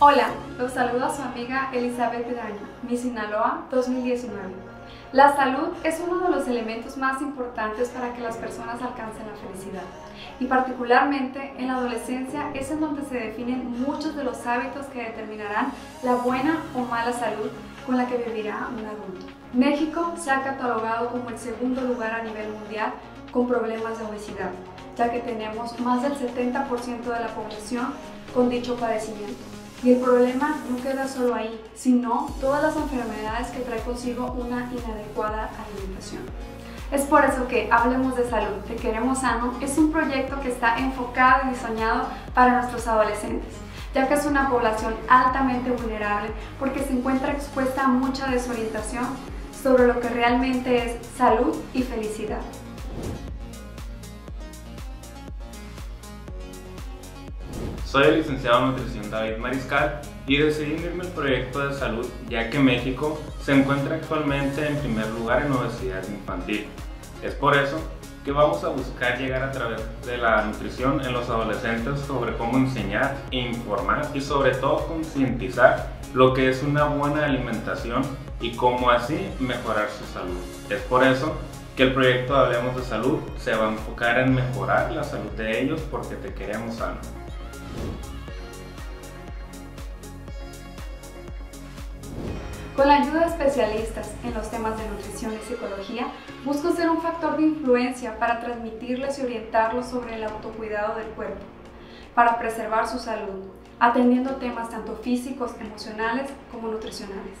Hola, los saluda su amiga Elizabeth Daño, Mi Sinaloa 2019. La salud es uno de los elementos más importantes para que las personas alcancen la felicidad. Y particularmente en la adolescencia es en donde se definen muchos de los hábitos que determinarán la buena o mala salud con la que vivirá un adulto. México se ha catalogado como el segundo lugar a nivel mundial con problemas de obesidad, ya que tenemos más del 70% de la población con dicho padecimiento. Y el problema no queda solo ahí, sino todas las enfermedades que trae consigo una inadecuada alimentación. Es por eso que Hablemos de Salud, Te Queremos Sano es un proyecto que está enfocado y diseñado para nuestros adolescentes, ya que es una población altamente vulnerable porque se encuentra expuesta a mucha desorientación sobre lo que realmente es salud y felicidad. Soy el licenciado en nutrición David Mariscal y decidí unirme al proyecto de salud ya que México se encuentra actualmente en primer lugar en obesidad infantil. Es por eso que vamos a buscar llegar a través de la nutrición en los adolescentes sobre cómo enseñar, informar y sobre todo concientizar lo que es una buena alimentación y cómo así mejorar su salud. Es por eso que el proyecto Hablemos de Salud se va a enfocar en mejorar la salud de ellos porque te queremos sano. Con la ayuda de especialistas en los temas de nutrición y psicología, busco ser un factor de influencia para transmitirles y orientarlos sobre el autocuidado del cuerpo, para preservar su salud, atendiendo temas tanto físicos, emocionales como nutricionales.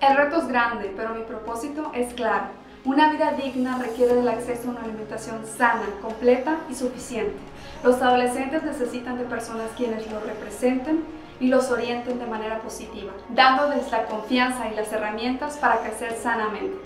El reto es grande, pero mi propósito es claro. Una vida digna requiere del acceso a una alimentación sana, completa y suficiente. Los adolescentes necesitan de personas quienes los representen y los orienten de manera positiva, dándoles la confianza y las herramientas para crecer sanamente.